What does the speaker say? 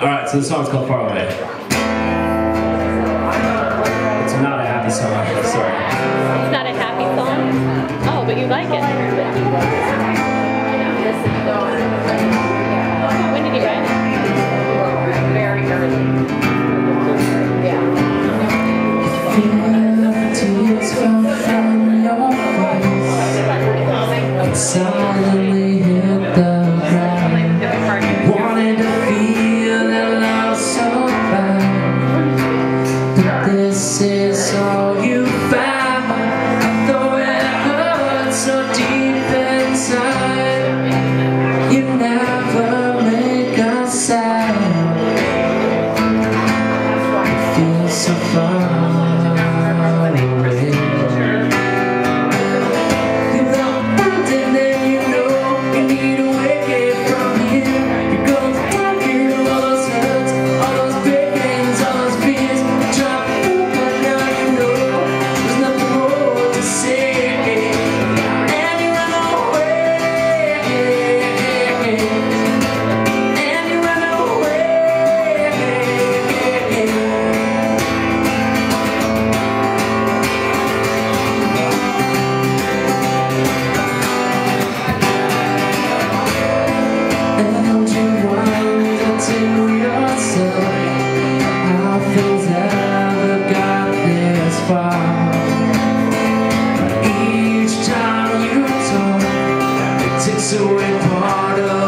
Alright, so the song's called Far Away. It's not a happy song, sorry. It's not a happy song? Oh, but you like it. When did you write it? Very early. Yeah. Tears from your face Silently hit so important.